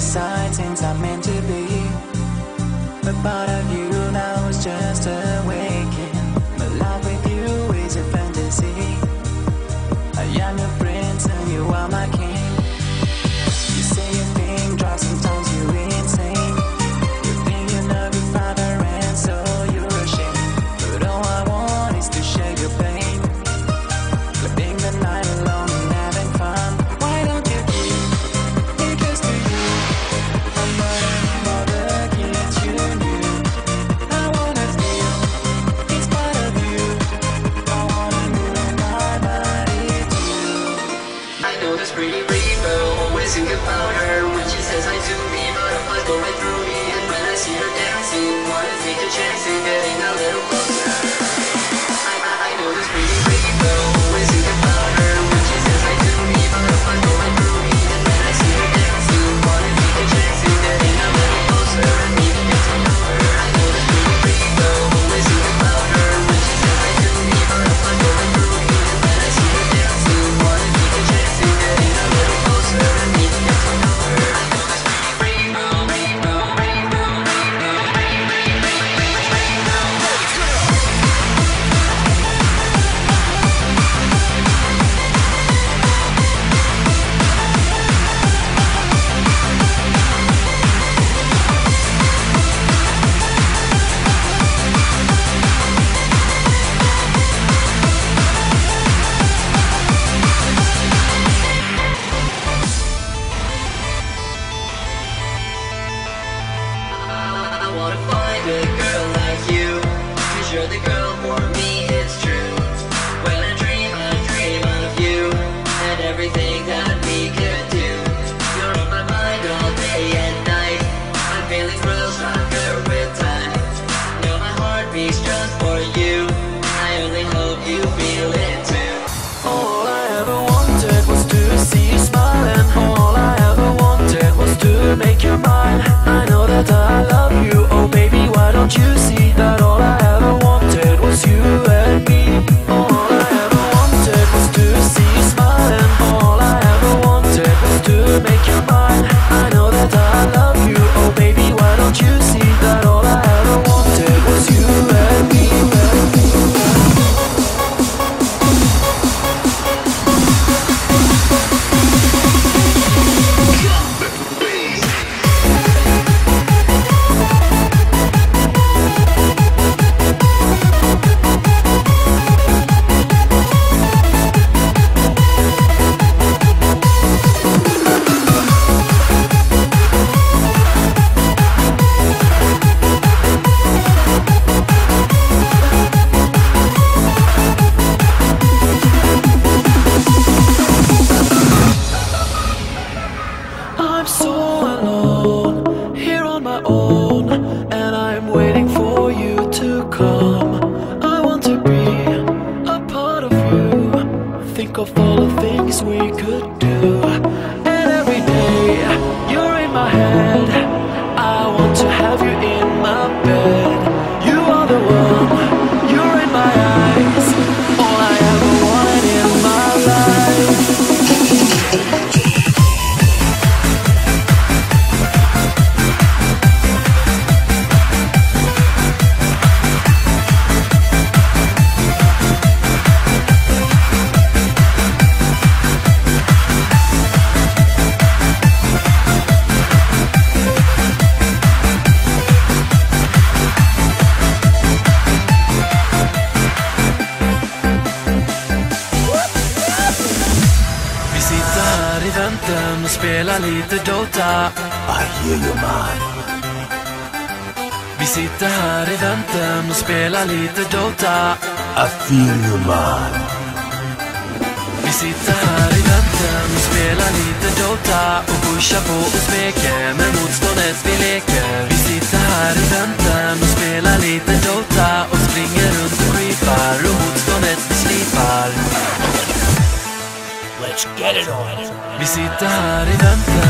signs, things are meant to be. we could do. I hear you man. Vi sitter här i väntan och spelar lite Dota. I feel you man. Vi sitter här i väntan och spelar lite Dota och pushar på och smeker med motståndet vi leker. Vi sitter här i väntan och spelar lite Dota och springer runt och creepar och motståndet vi slipar. Let's get it on. Vi sitter här i väntan